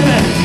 Amen.